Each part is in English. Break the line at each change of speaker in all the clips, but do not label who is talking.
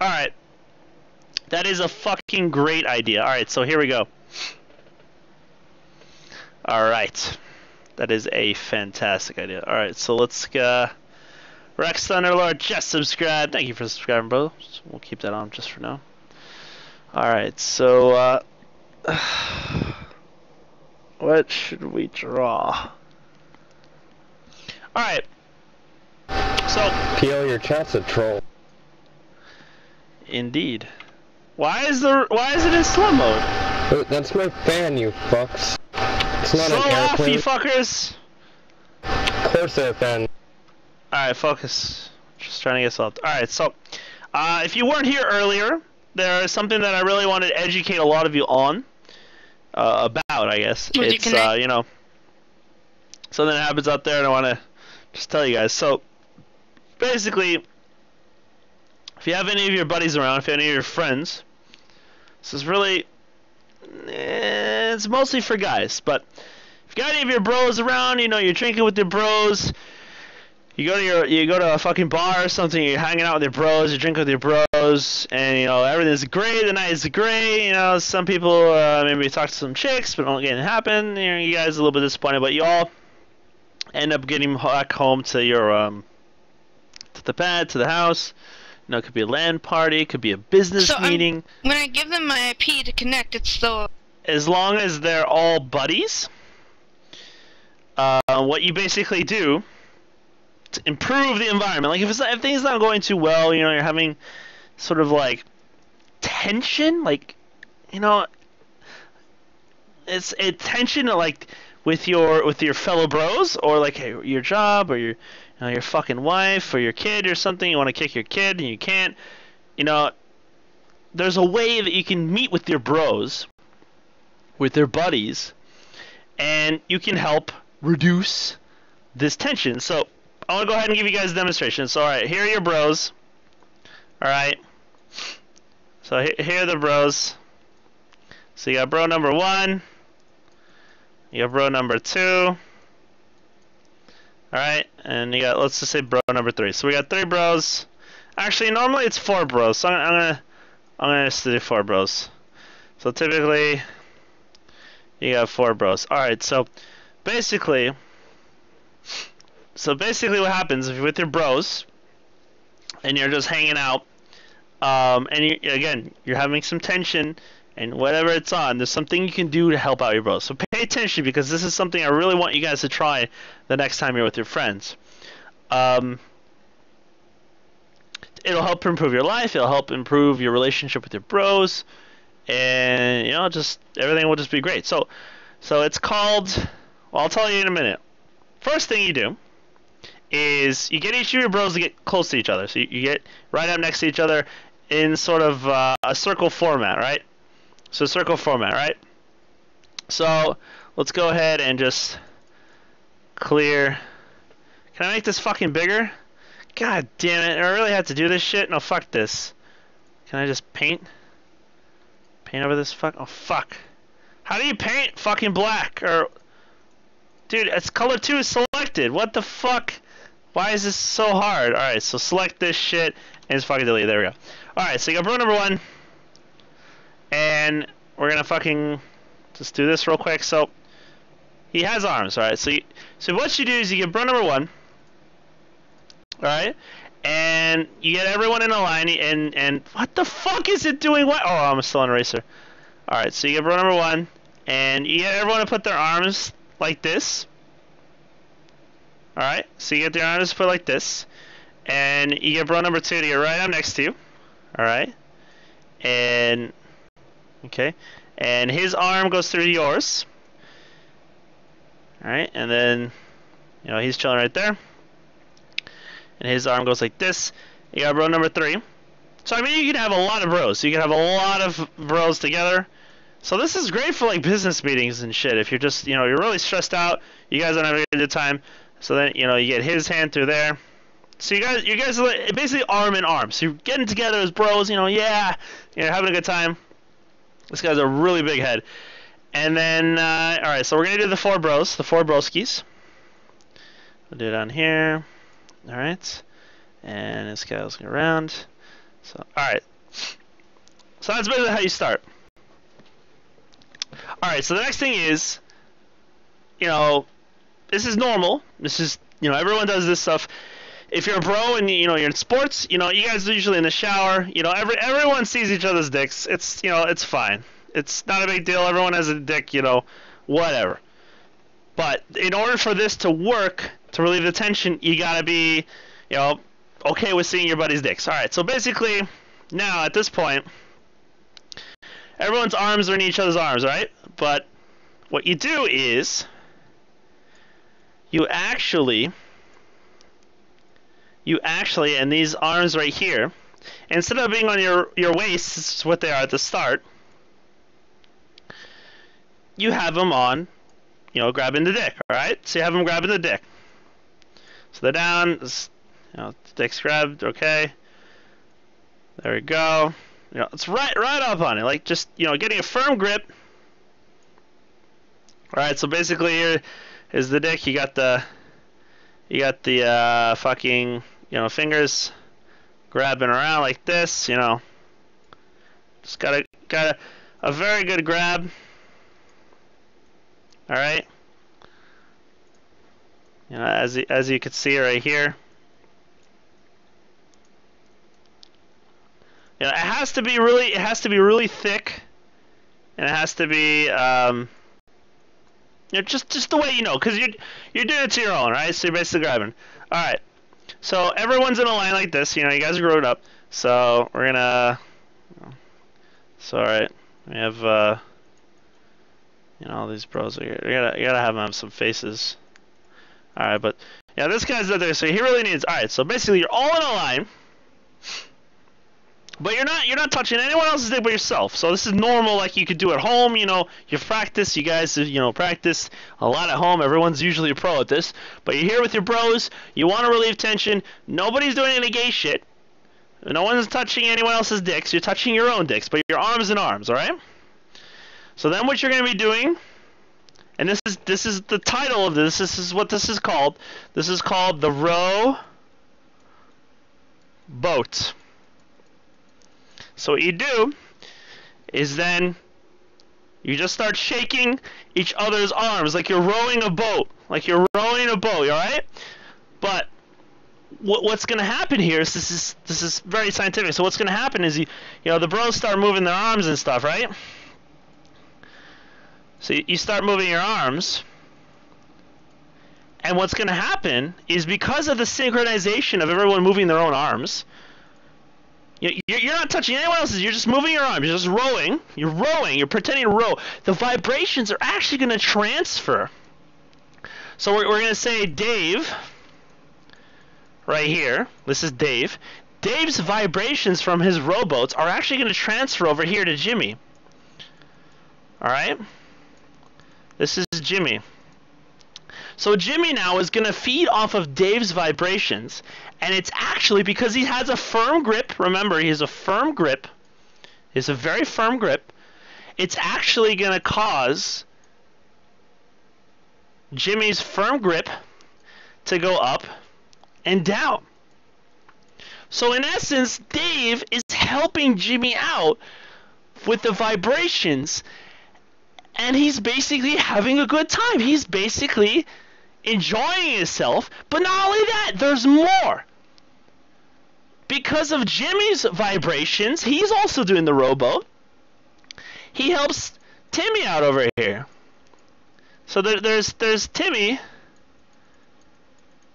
All right. That is a fucking great idea. All right, so here we go. All right. That is a fantastic idea. All right, so let's uh Rex Thunderlord just subscribe. Thank you for subscribing, bro. We'll keep that on just for now. All right, so uh what should we draw? All right. So,
PO, your chat's a troll.
Indeed. Why is the why is it in slow mode?
Uh, That's my fan, you fucks. It's not
Slow
an
off, you
airplane.
fuckers!
Of course they're a fan.
Alright, focus. Just trying to get solved. Alright, so, uh, if you weren't here earlier, there is something that I really wanted to educate a lot of you on. Uh, about, I guess.
Would you
it's, uh, you know, something that happens out there and I want to just tell you guys. So, basically, if you have any of your buddies around, if you have any of your friends, this is really, eh, it's mostly for guys, but if you got any of your bros around, you know, you're drinking with your bros, you go to your you go to a fucking bar or something, you're hanging out with your bros, you drink with your bros, and you know everything's great, the night is great. You know, some people uh, maybe talk to some chicks, but don't get it happen. You know, you guys are a little bit disappointed, but you all end up getting back home to your um to the pad, to the house. You know, it could be a LAN party, it could be a business
So I'm-
meeting.
When I give them my IP to connect, it's still
as long as they're all buddies, uh, what you basically do to improve the environment, like if, it's, if things not going too well, you know, you're having sort of like tension, like you know, it's a tension like with your with your fellow bros or like hey, your job or your you know, your fucking wife or your kid or something. You want to kick your kid and you can't. You know, there's a way that you can meet with your bros with their buddies, and you can help reduce this tension. So I want to go ahead and give you guys a demonstration. So all right, here are your bros. All right. So here are the bros. So you got bro number one. You got bro number two. All right, and you got let's just say bro number three. So we got three bros. Actually, normally it's four bros. So I'm, I'm gonna I'm gonna just do four bros. So typically you got four bros. Alright, so basically so basically what happens if you're with your bros and you're just hanging out, um, and you, again, you're having some tension and whatever it's on, there's something you can do to help out your bros. So pay attention because this is something I really want you guys to try the next time you're with your friends. Um, it'll help improve your life, it'll help improve your relationship with your bros and you know just everything will just be great. So so it's called well i'll tell you in a minute. First thing you do is you get each of your bros to get close to each other. So you, you get right up next to each other in sort of uh, a circle format right? So circle format right so let's go ahead and just clear can i make this fucking bigger god damn it i really have to do this shit no fuck this can i just paint Paint over this fuck. Oh fuck. How do you paint fucking black or? Dude, it's color two is selected. What the fuck? Why is this so hard? All right, so select this shit and it's fucking delete. There we go. All right, so you got bro number one, and we're gonna fucking just do this real quick. So he has arms. All right, so you, so what you do is you get bro number one. All right, and you get everyone in a line, and and what the fuck is it doing? What? Oh, I'm still on eraser. All right, so you get bro number one, and you get everyone to put their arms like this. All right, so you get their arms put like this, and you get bro number two to get right up next to you. All right, and okay, and his arm goes through yours. All right, and then you know he's chilling right there and his arm goes like this. You got bro number three. So I mean, you can have a lot of bros. You can have a lot of bros together. So this is great for like business meetings and shit. If you're just, you know, you're really stressed out, you guys aren't having a good time. So then, you know, you get his hand through there. So you guys, you guys are basically arm in arm. So you're getting together as bros. You know, yeah, you're having a good time. This guy's a really big head. And then, uh, all right, so we're gonna do the four bros, the four broskies. We'll do it on here. All right, and this guy will go around. So, all right. So that's basically how you start. All right. So the next thing is, you know, this is normal. This is, you know, everyone does this stuff. If you're a bro and you know you're in sports, you know, you guys are usually in the shower. You know, every everyone sees each other's dicks. It's you know, it's fine. It's not a big deal. Everyone has a dick. You know, whatever. But in order for this to work, to relieve the tension, you gotta be, you know, okay with seeing your buddy's dicks. All right. So basically, now at this point, everyone's arms are in each other's arms, right? But what you do is you actually you actually and these arms right here instead of being on your your waist this is what they are at the start you have them on you know grabbing the dick all right? So you have them grabbing the dick. So they're down you know dick's grabbed okay. There we go. You know it's right right up on it like just you know getting a firm grip. All right so basically here is the dick. You got the you got the uh, fucking you know fingers grabbing around like this you know just got a got a, a very good grab all right you know as you, as you can see right here you know it has to be really it has to be really thick and it has to be um, you know, just just the way you know, because you're you're doing it to your own, right? So you're basically grabbing. All right. So everyone's in a line like this. You know, you guys are grown up. So we're gonna. So all right, we have uh. You know, all these bros are. You gotta you gotta have them have some faces. All right, but yeah, this guy's out there, so he really needs. All right, so basically you're all in a line. But you're not you're not touching anyone else's dick but yourself. So this is normal, like you could do at home. You know, you practice. You guys, you know, practice a lot at home. Everyone's usually a pro at this. But you're here with your bros. You want to relieve tension. Nobody's doing any gay shit. No one's touching anyone else's dicks. You're touching your own dicks, but your arms and arms. All right. So then, what you're going to be doing, and this is this is the title of this. This is what this is called. This is called the row boat. So what you do is then you just start shaking each other's arms like you're rowing a boat, like you're rowing a boat, all right? But what, what's going to happen here is this is this is very scientific. So what's going to happen is you you know the bros start moving their arms and stuff, right? So you, you start moving your arms. And what's going to happen is because of the synchronization of everyone moving their own arms, You're not touching anyone else's. You're just moving your arms. You're just rowing. You're rowing. You're pretending to row. The vibrations are actually going to transfer. So we're, we're going to say Dave, right here. This is Dave. Dave's vibrations from his rowboats are actually going to transfer over here to Jimmy. All right? This is Jimmy. So Jimmy now is going to feed off of Dave's vibrations, and it's actually because he has a firm grip. Remember, he has a firm grip. Has a very firm grip. It's actually going to cause Jimmy's firm grip to go up and down. So in essence, Dave is helping Jimmy out with the vibrations and he's basically having a good time. He's basically enjoying himself. But not only that, there's more. Because of Jimmy's vibrations, he's also doing the rowboat. He helps Timmy out over here. So there, there's there's Timmy.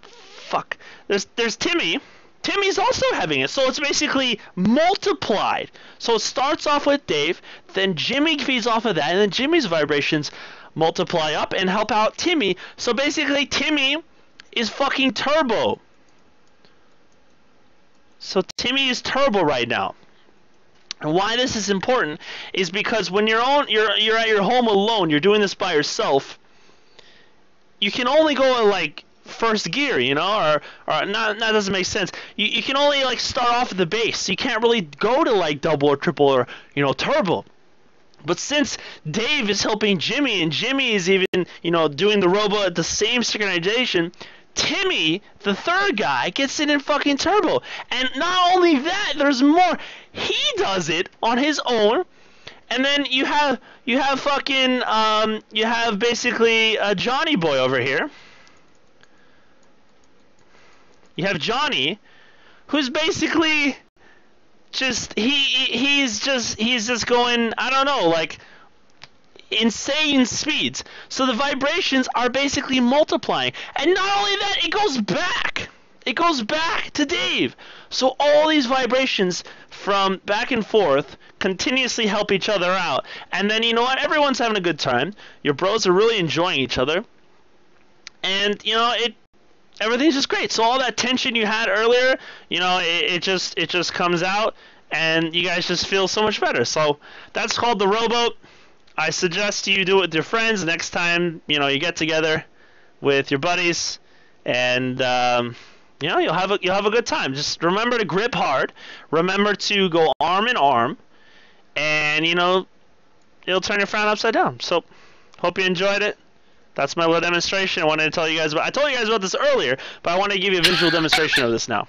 Fuck. There's there's Timmy. Timmy's also having it. So it's basically multiplied. So it starts off with Dave, then Jimmy feeds off of that, and then Jimmy's vibrations multiply up and help out Timmy. So basically, Timmy is fucking turbo. So Timmy is turbo right now. And why this is important is because when you're on you're you're at your home alone, you're doing this by yourself. You can only go like first gear, you know, or or not that doesn't make sense. You you can only like start off at the base. You can't really go to like double or triple or you know turbo. But since Dave is helping Jimmy and Jimmy is even, you know, doing the rowboat at the same synchronization, Timmy, the third guy, gets it in fucking turbo. And not only that, there's more. He does it on his own. And then you have you have fucking um you have basically uh, Johnny Boy over here. You have Johnny, who's basically just he he- he's just he's just going I don't know like insane speeds. So the vibrations are basically multiplying. And not only that, it goes back. It goes back to Dave. So all these vibrations from back and forth continuously help each other out. And then you know what? Everyone's having a good time. Your bros are really enjoying each other. And you know, it everything's just great. So all that tension you had earlier, you know, it, it just it just comes out and you guys just feel so much better. So that's called the rowboat. I suggest you do it with your friends next time you know you get together with your buddies, and um, you know you'll have a you'll have a good time. Just remember to grip hard. Remember to go arm in arm, and you know it'll turn your frown upside down. So hope you enjoyed it. That's my little demonstration. I wanted to tell you guys about. I told you guys about this earlier, but I want to give you a visual demonstration of this now.